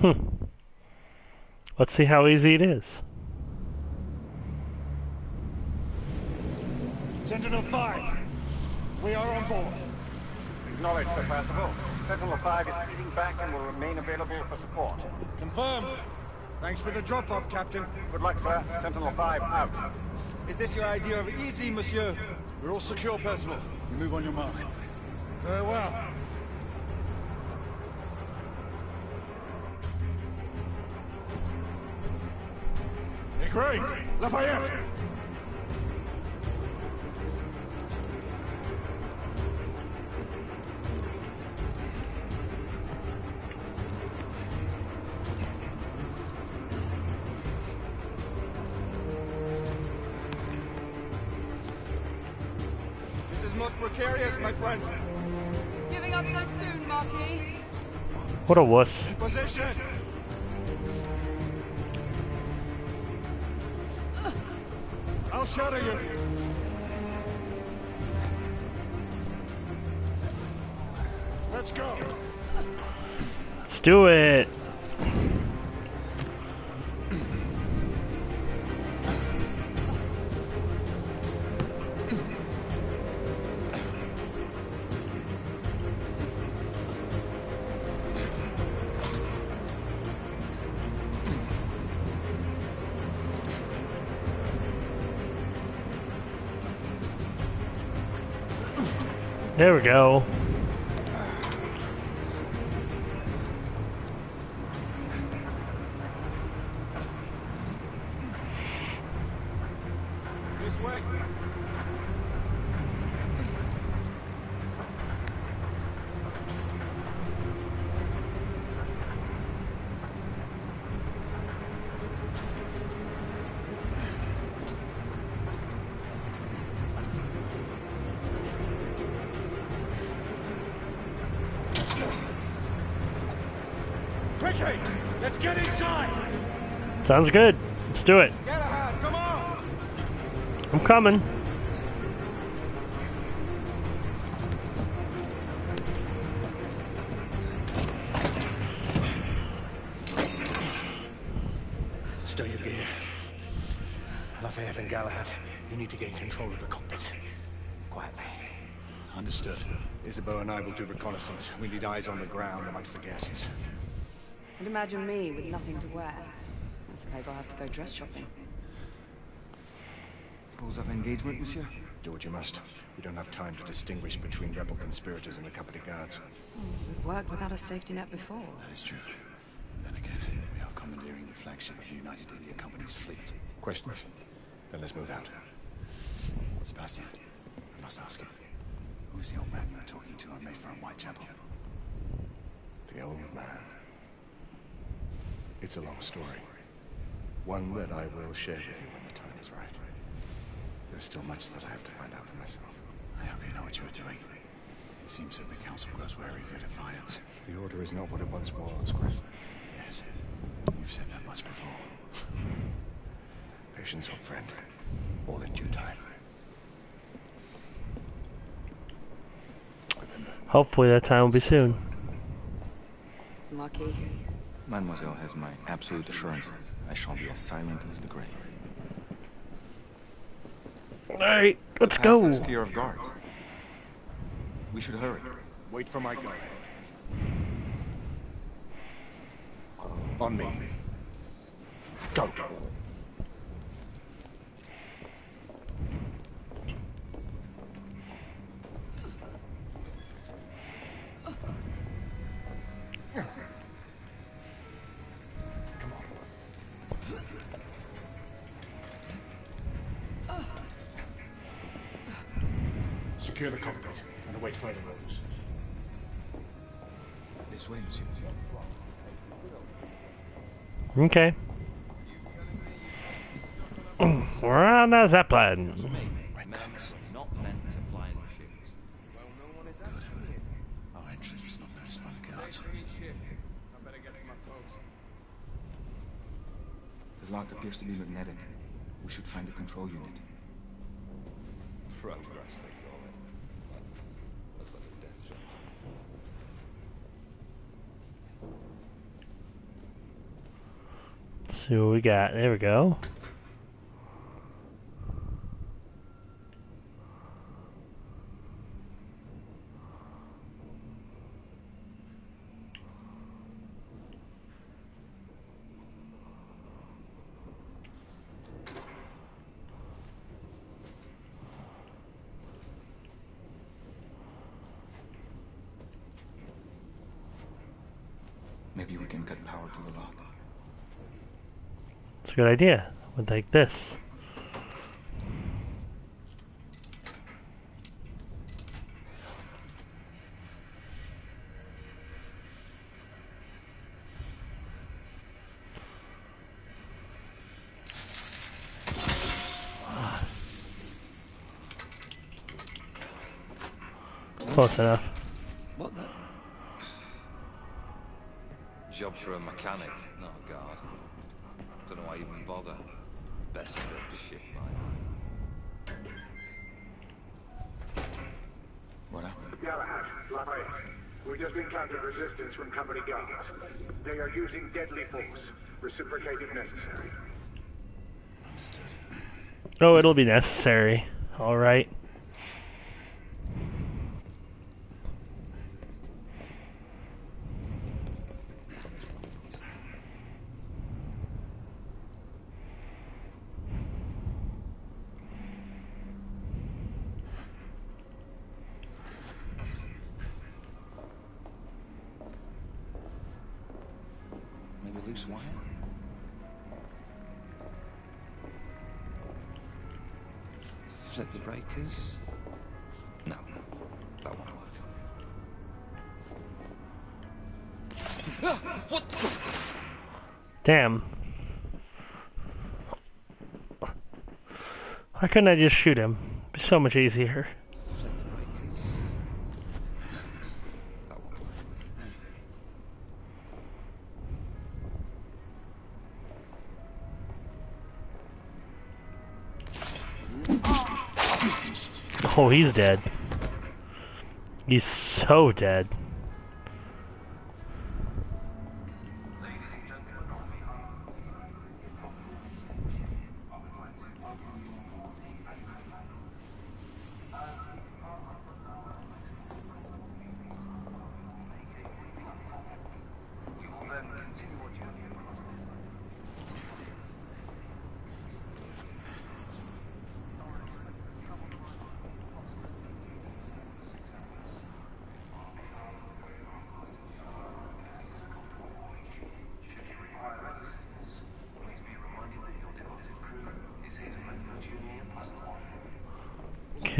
Hmm. Let's see how easy it is. Sentinel-5, we are on board. Acknowledged, Sir Percival. Sentinel-5 is feeding back and will remain available for support. Confirmed. Thanks for the drop-off, Captain. Good luck, sir. Sentinel-5 out. Is this your idea of easy, monsieur? We're all secure, Percival. You move on your mark. Very well. Great! Lafayette! This is most precarious, my friend. Giving up so soon, Marquis? What a wuss. In position! I'll shadow you. Let's go. Let's do it. There we go. Sounds good. Let's do it. Galahad, come on! I'm coming. Stow your gear. Lafayette and Galahad, you need to gain control of the cockpit. Quietly. Understood. Isabeau and I will do reconnaissance. We need eyes on the ground amongst the guests. And imagine me with nothing to wear. I suppose I'll have to go dress shopping. Rules of engagement, monsieur? Do what you must. We don't have time to distinguish between rebel conspirators and the company guards. Hmm, we've worked without a safety net before. That is true. And then again, we are commandeering the flagship of the United India Company's fleet. Questions? Then let's move out. Sebastian, I must ask you. Who's the old man you were talking to on Mayfair and Whitechapel? The old man. It's a long story. One that I will share with you when the time is right. There's still much that I have to find out for myself. I hope you know what you are doing. It seems that the Council grows wary of your defiance. The Order is not what it once was, Crest. Yes, you've said that much before. Patience, old friend. All in due time. Remember, Hopefully that time will be soon. Marquis, Mademoiselle has my absolute assurance I shall be as silent as the grave. Alright, let's go. clear of guards. We should hurry. wait for my go. On me. Go. Okay. We're on a Zeppelin. Red coats. not meant to fly in ships. Our entrance was not noticed by the guards. The lock appears to be magnetic. We should find the control unit. Progress, they call it. Looks like a death trap. See what we got. There we go. Maybe we can cut power to the lock. It's a good idea. We'll take this. Close enough. Reciprocate if necessary. Understood. Oh, it'll be necessary. Alright. Maybe couldn't I just shoot him? It'd be so much easier. Oh, he's dead. He's so dead.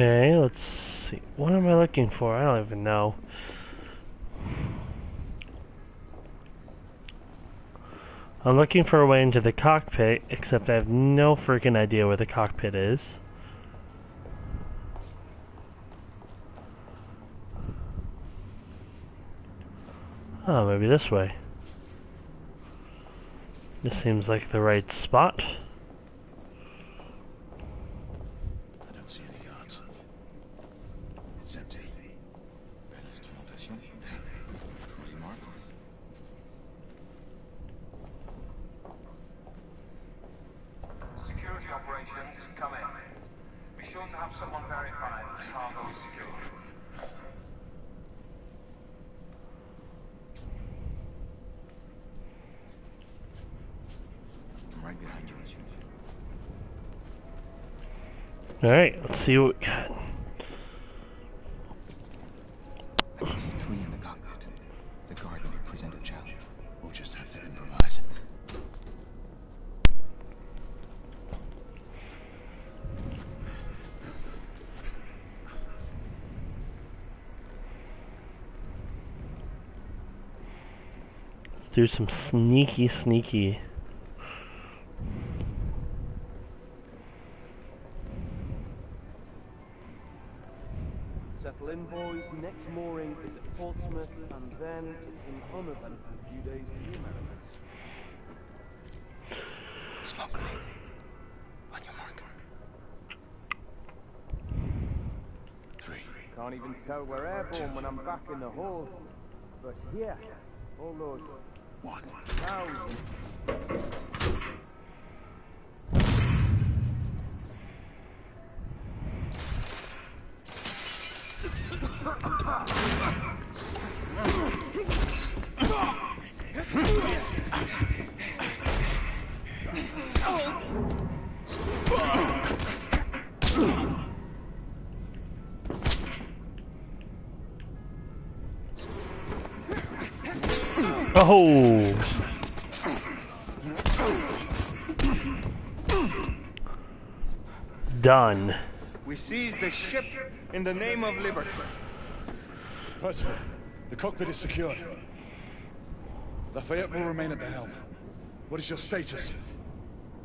Okay, let's see. What am I looking for? I don't even know. I'm looking for a way into the cockpit, except I have no freaking idea where the cockpit is. Oh, maybe this way. This seems like the right spot. I don't see any guards. It's empty. Belle instrumentation. Trolley mark. Security operations, come in. Be sure to have someone verify that the cargo is secure. I'm right behind you, Jude. Alright, let's see what we got. I can see three in the cockpit. The guard may present a challenge. We'll just have to improvise. Let's do some sneaky, sneaky. Settle in, boys. Next mooring is at Portsmouth, and then it's in Honolulu for a few days to the Americas. Smoke grenade. On your mark. Three. Can't even tell we're airborne when I'm back in the hull. But here, all those one thousand. Oh! Done. We seize the ship in the name of liberty. Percival, the cockpit is secure. Lafayette will remain at the helm. What is your status?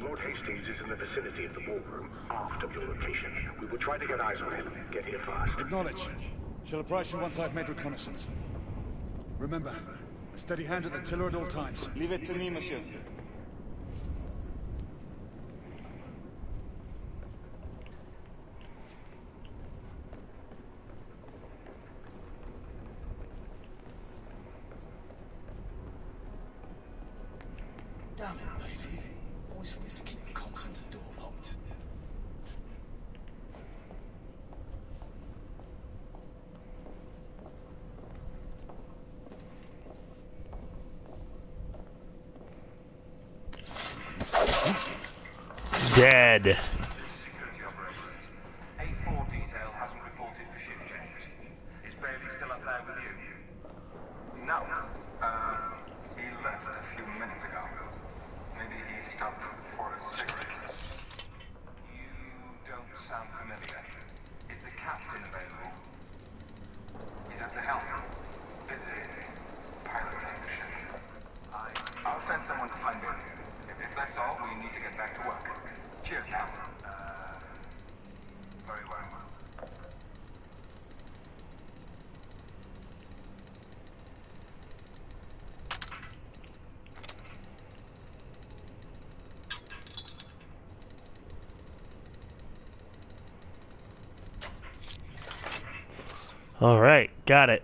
Lord Hastings is in the vicinity of the ballroom, aft of your location. We will try to get eyes on him. Get here fast. Acknowledge. Shall apprise you once I've made reconnaissance. Remember, a steady hand at the tiller at all times. Leave it to me, monsieur. Damn it, Bailey. Always forgets to keep the comms and the door locked. Dead. A4 detail hasn't reported for ship change. Is Bailey still up there with you? No. Um, he left a few minutes ago. Maybe he stopped for a cigarette. You don't sound familiar. Is the captain available? He's at the helm. Busy. Piloting the ship. I... I'll send someone to find him. If, if that's all, we need to get back to work. Cheers now. Uh, very well. Alright, got it.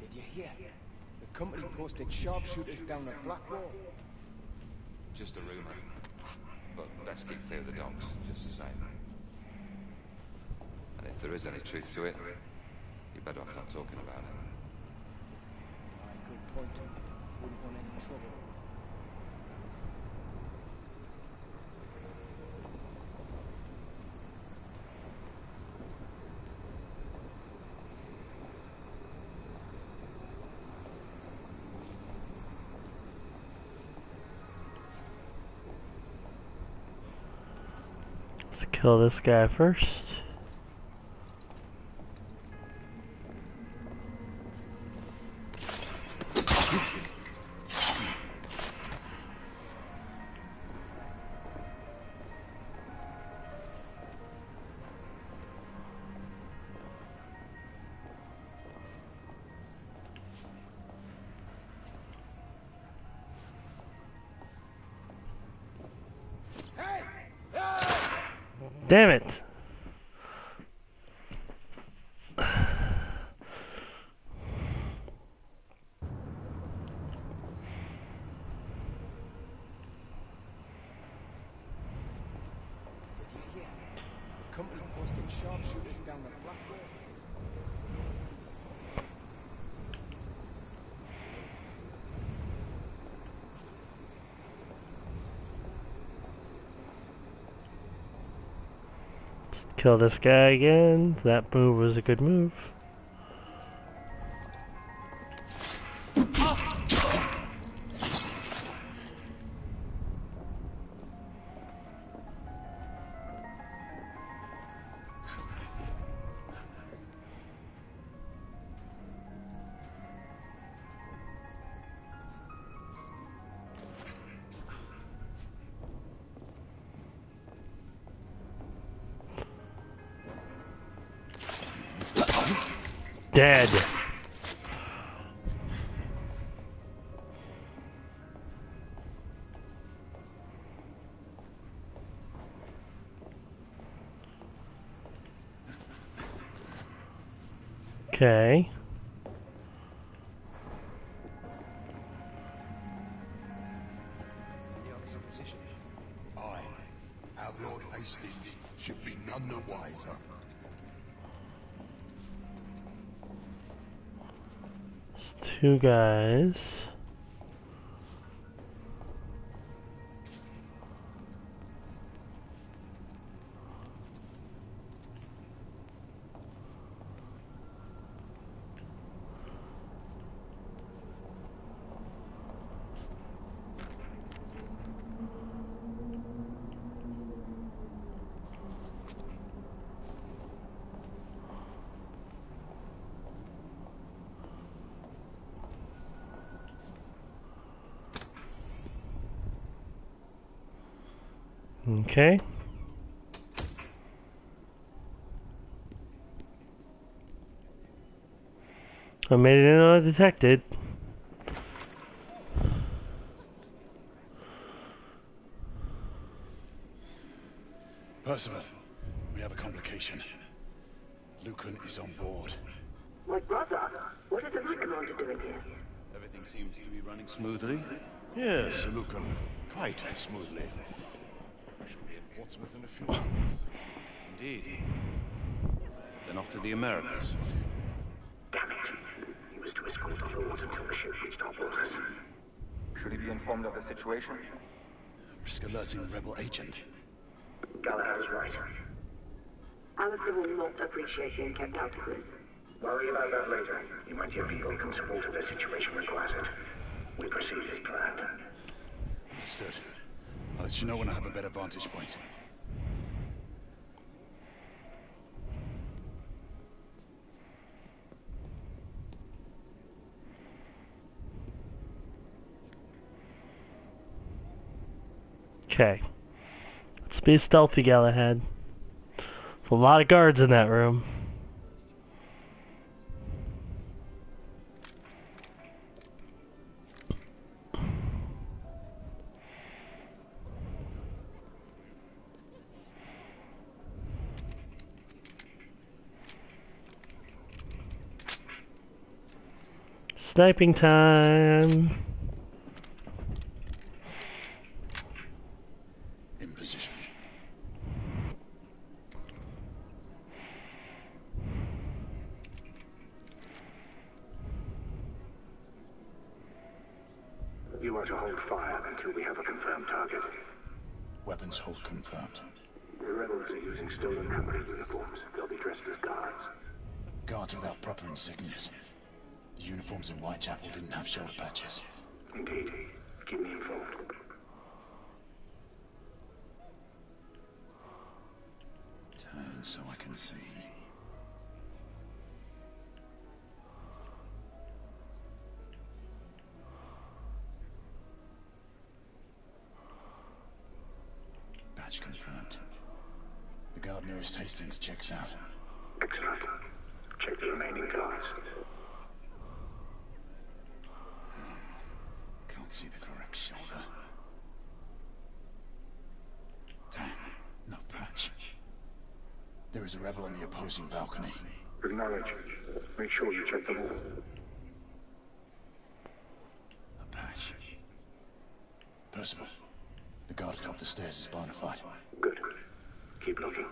Did you hear? The company posted sharpshooters down at Blackwall. Just a rumour. But best keep clear of the docks, just the same. And if there is any truth to it, you're better off not talking about it. Aye, good point. Wouldn't want any trouble. Let's kill this guy first. Kill this guy again. That move was a good move. Two Okay. I made it in undetected. Percival, we have a complication. Lucan is on board. My brother? What is the Knight Commander doing here? Everything seems to be running smoothly. Yes, Lucan. Quite smoothly. We shall be in Portsmouth in a few hours. Indeed. Then off to the Americas. Damn it. He was to escort on board until the ship reached our borders. Should he be informed of the situation? Risk alerting the rebel agent. Galahad is right. Alistair will not appreciate being kept out of this. Worry about that later. You might hear people come support if their situation requires it. We proceed as planned. Understood. I'll let you know when I have a better vantage point. Okay. Let's be stealthy, Galahad. There's a lot of guards in that room. Sniping time. The balcony. Acknowledge. Make sure you check them all. A patch. Percival, the guard atop the stairs is bona fide. Good. Keep looking.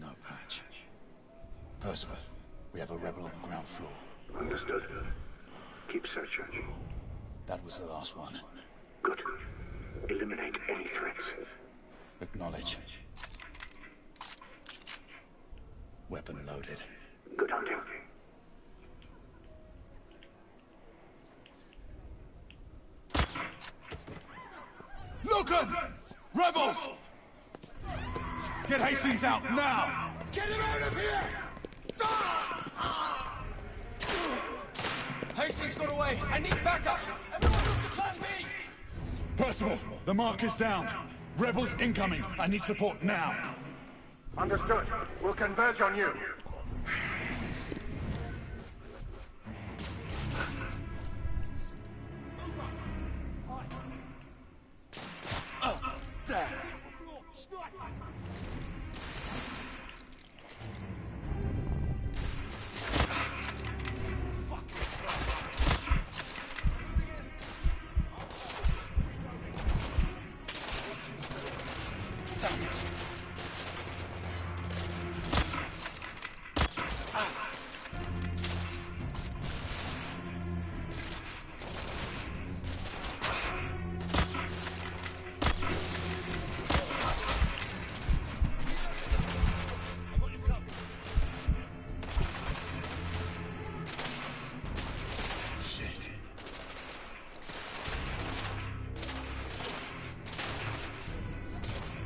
No patch. Percival, we have a rebel on the ground floor. Understood. Keep searching. That was the last one. Good. Eliminate any threats. Acknowledge. Weapon loaded. Good hunting. Lucan! Rebels! Get Hastings out now! Get him out of here! Ah! Hastings got away! I need backup! Everyone move to plan B! Percival, the mark is down. Rebels incoming. I need support now. Understood. We'll converge on you.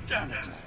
Damn it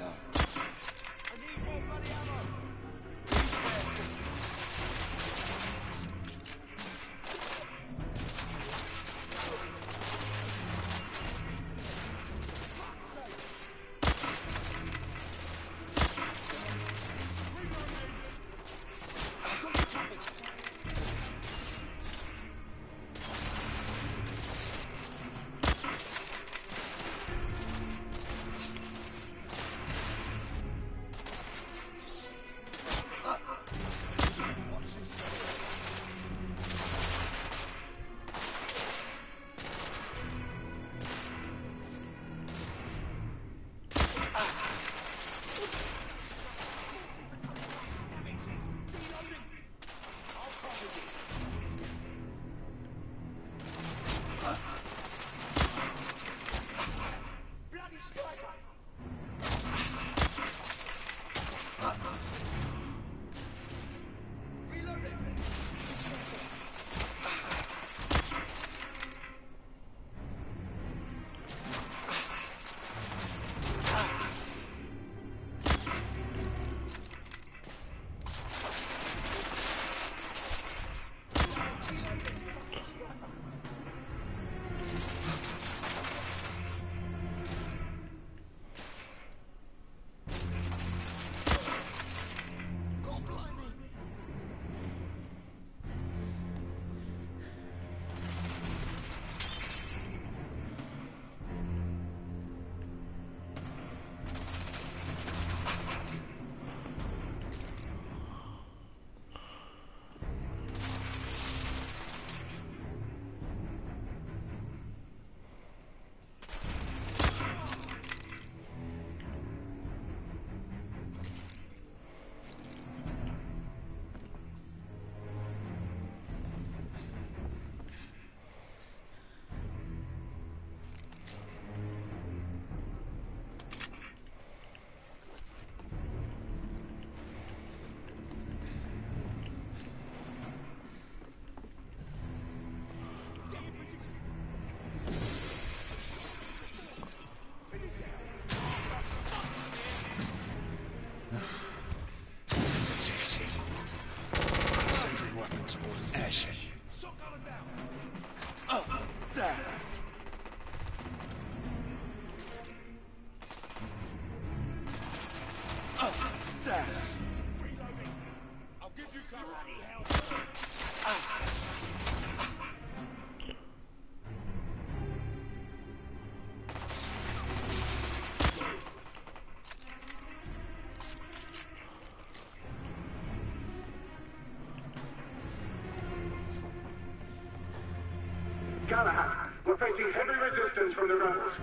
Galahad, we're facing heavy resistance from the rebels.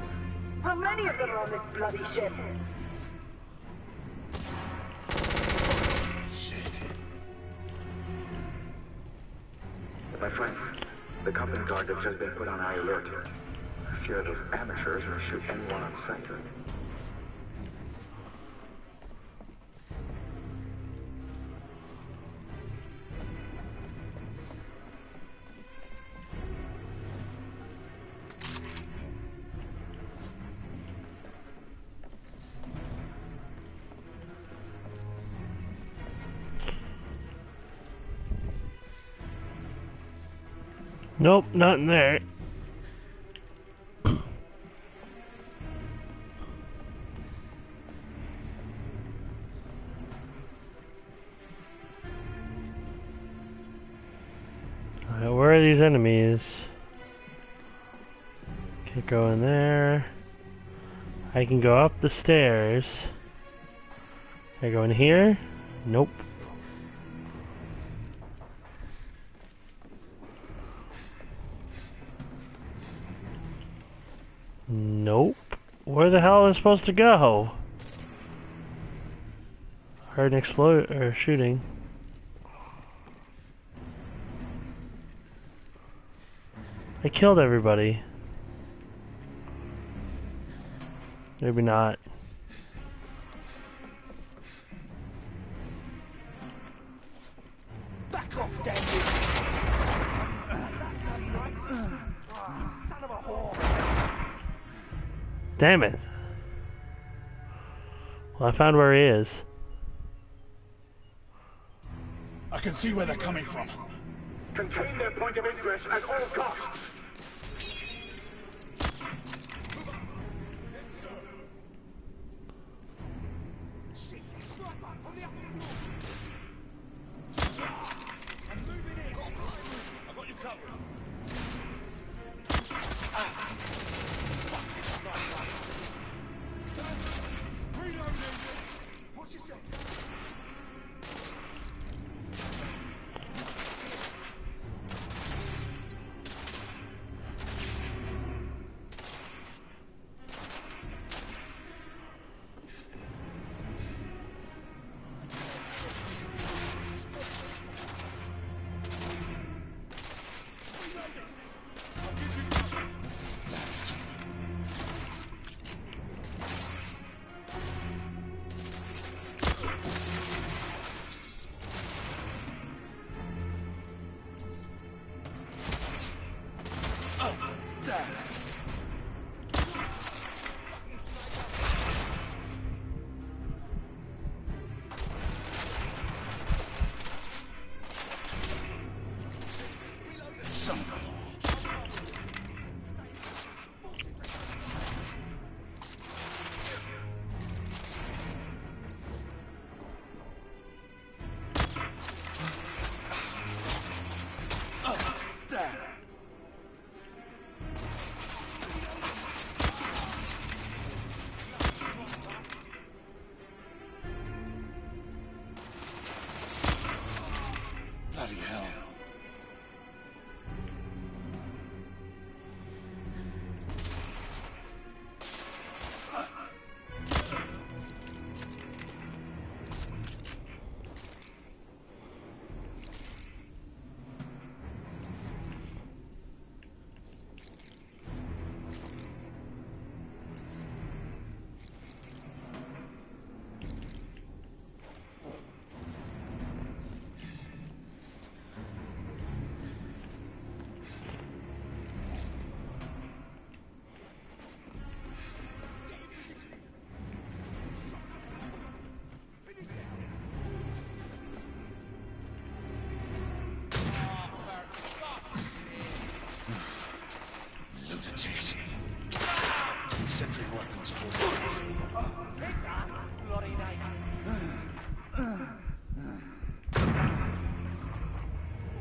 How many of them are on this bloody ship? Shit. My friends, the company guard has just been put on high alert. A few of those amateurs will shoot anyone on sight. Nope, not in there. Where are these enemies? Can't go in there. I can go up the stairs. Can I go in here? Nope. Where the hell am I supposed to go? Heard an explode or shooting. I killed everybody. Maybe not. Damn it. Well, I found where he is. I can see where they're coming from. Contain their point of ingress at all costs.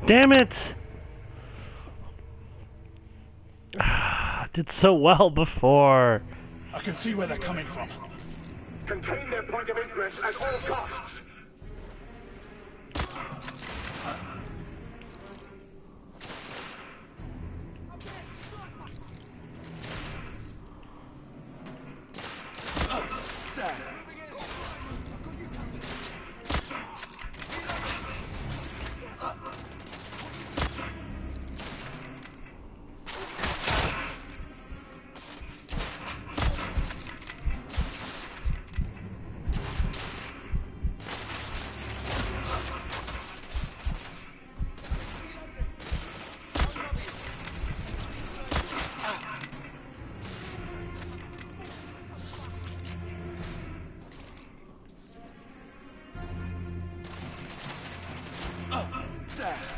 Damn it! Ah, did so well before. I can see where they're coming from. Contain their point of ingress at all costs. up, down.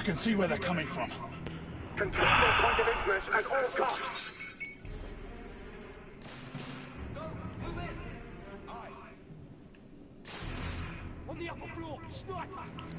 I can see where they're coming from. Control your point of ingress at all costs. On the upper floor, sniper!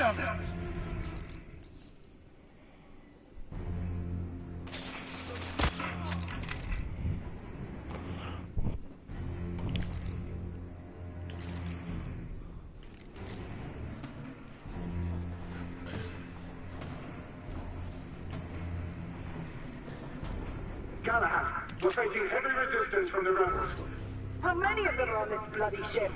Damn it! Galahad, we're facing heavy resistance from the rebels. How many of them are on this bloody ship?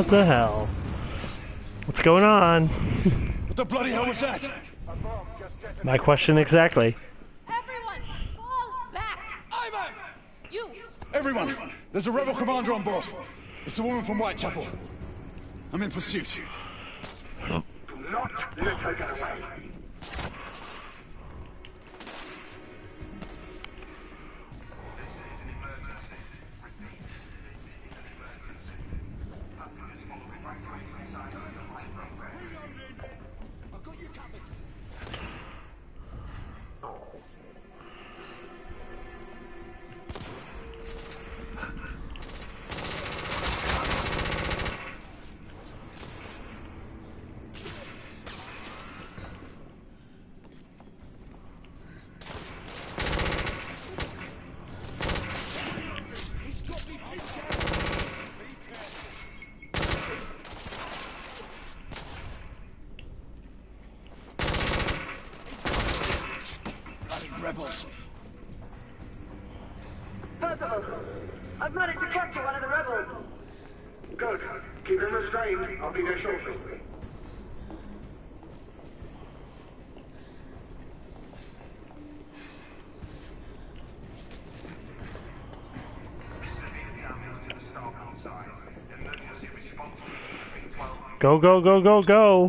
What the hell? What's going on? What the bloody hell was that? My question exactly. Everyone, fall back! Ivan! You! Everyone! There's a rebel commander on board. It's the woman from Whitechapel. I'm in pursuit. Do not let her get away. Go, go, go, go, go.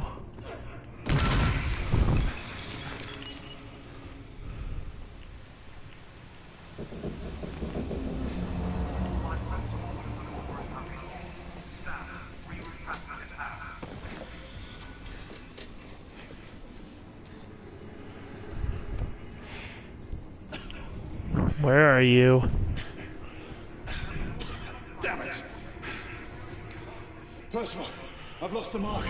Where are you? Damn it! Perceval, I've lost the mark.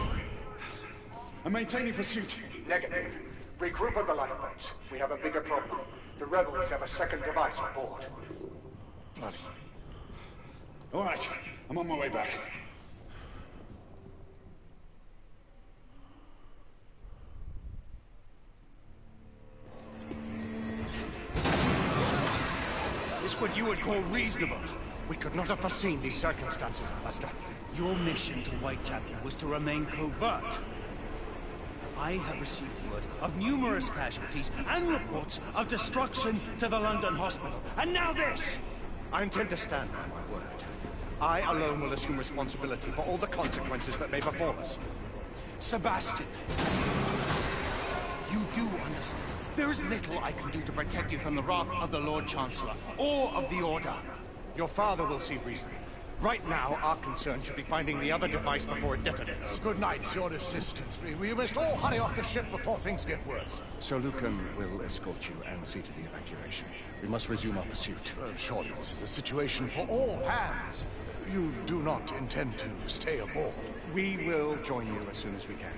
I'm maintaining pursuit. Negative. Regroup at the lifeboats. We have a bigger problem. The rebels have a second device on board. Bloody. All right, I'm on my way back. Is this what you would call reasonable? We could not have foreseen these circumstances, Master. Your mission to Whitechapel was to remain covert. I have received word of numerous casualties and reports of destruction to the London hospital. And now this! I intend to stand by my word. I alone will assume responsibility for all the consequences that may befall us. Sebastian, you do understand. There is little I can do to protect you from the wrath of the Lord Chancellor, or of the Order. Your father will see reason. Right now, our concern should be finding the other device before it detonates. Good night, your assistants. We, we must all hurry off the ship before things get worse. Sir Lucan will escort you and see to the evacuation. We must resume our pursuit. Uh, surely this is a situation for all hands. You do not intend to stay aboard. We will join you as soon as we can.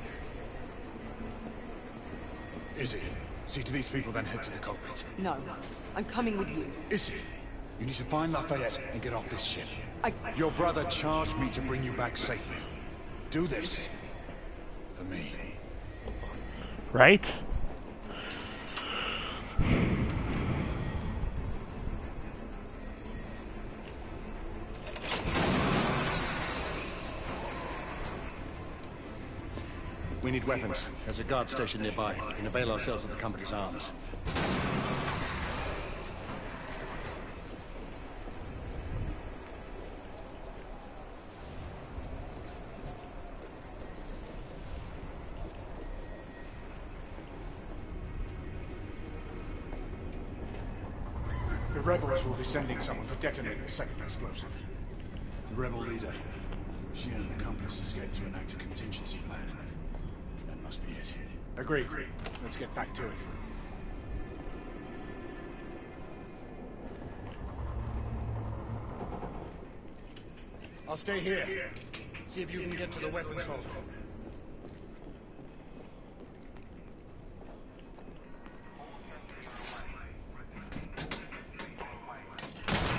Izzy, see to these people, then head to the cockpit. No, I'm coming with you. Izzy, you need to find Lafayette and get off this ship. I... Your brother charged me to bring you back safely. Do this. For me. Right? We need weapons. There's a guard station nearby. We can avail ourselves of the company's arms. The be sending someone to detonate the second explosive. The rebel leader. She and the accomplice escaped to enact a contingency plan. That must be it. Agreed. Let's get back to it. I'll stay here. See if you can get to the weapons hold.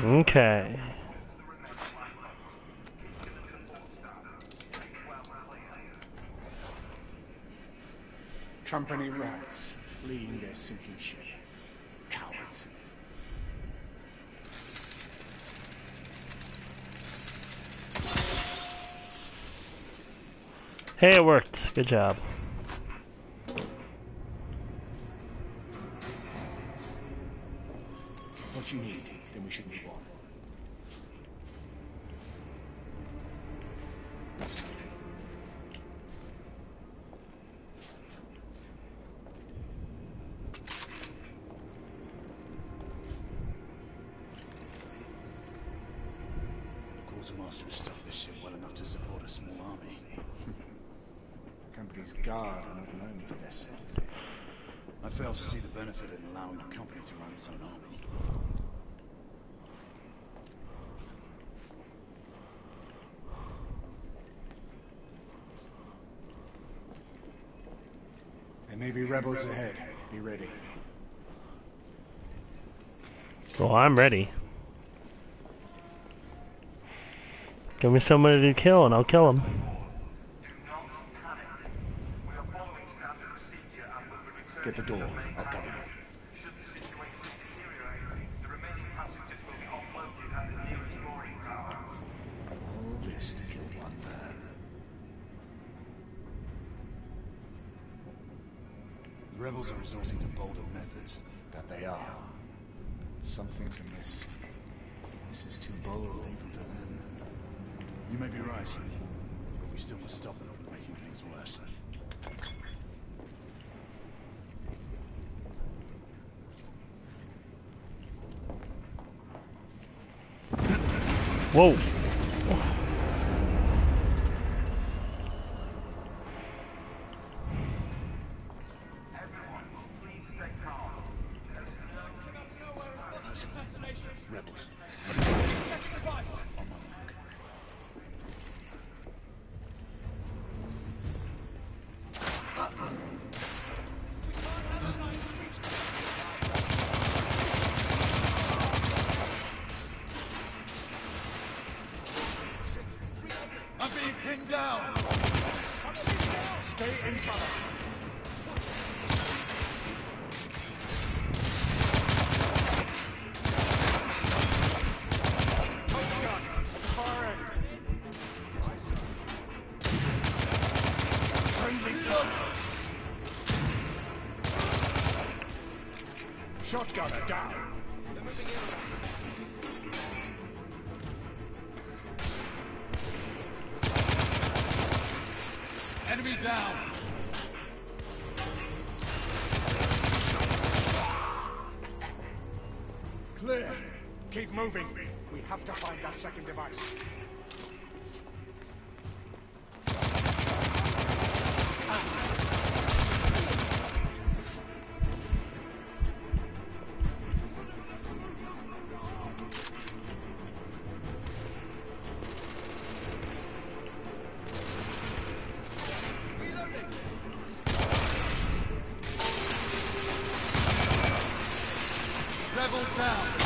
Okay. Company rats fleeing their sinking ship. Cowards. Hey, it worked. Good job. What you need, then we should move on. Well, I'm ready. Give me somebody to kill and I'll kill him. Get the door. Whoa. level town.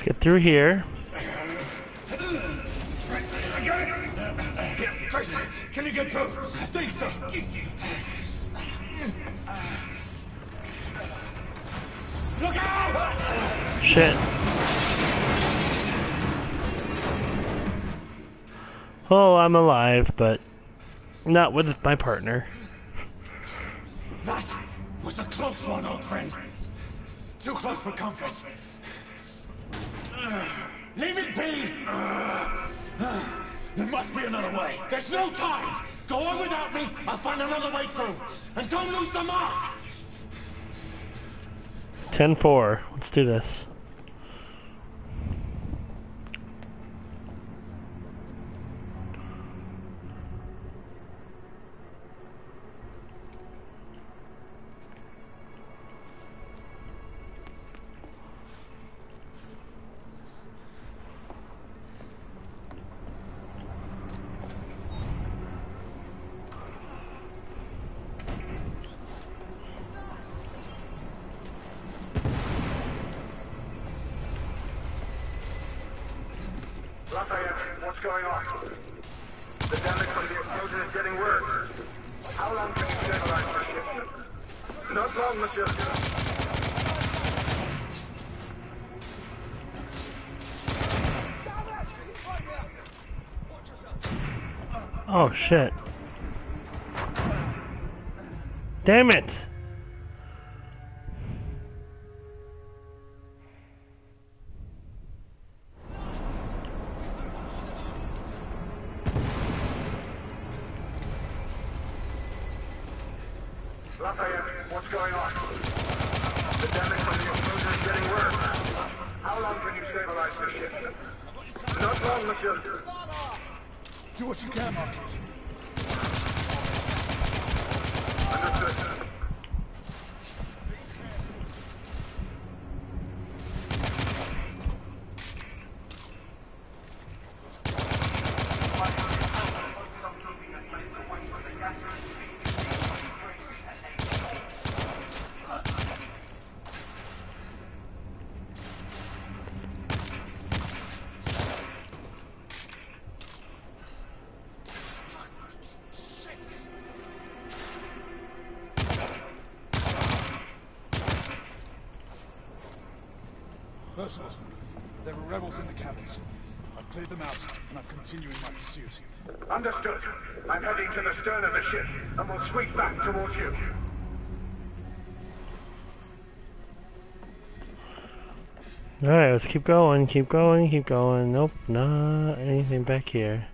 Let's get through here. Can you get through? I think so. Look out! Shit. Oh, I'm alive, but not with my partner. There must be another way. There's no time. Go on without me. I'll find another way through. And don't lose the mark. 10-4. Let's do this. Damn it! Cleared them out, and I'm continuing my pursuit. Understood. I'm heading to the stern of the ship, and will sweep back towards you. Alright, let's keep going, keep going, keep going. Nope, not anything back here.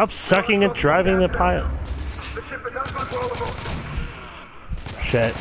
Stop sucking and driving the pilot. Shit.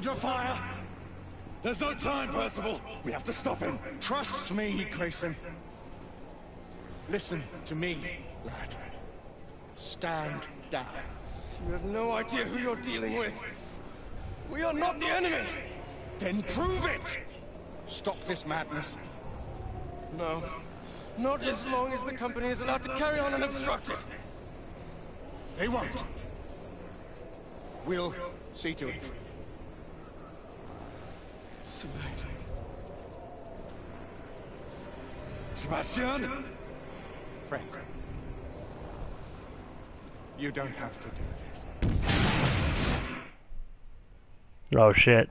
Hold your fire! There's no time, Perceval! We have to stop him! Trust me, Grayson. Listen to me, lad. Stand down. You have no idea who you're dealing with. We are not the enemy! Then prove it! Stop this madness. No. Not as long as the company is allowed to carry on unobstructed. They won't. We'll see to it. Sebastian! Friend. You don't have to do this. Oh shit.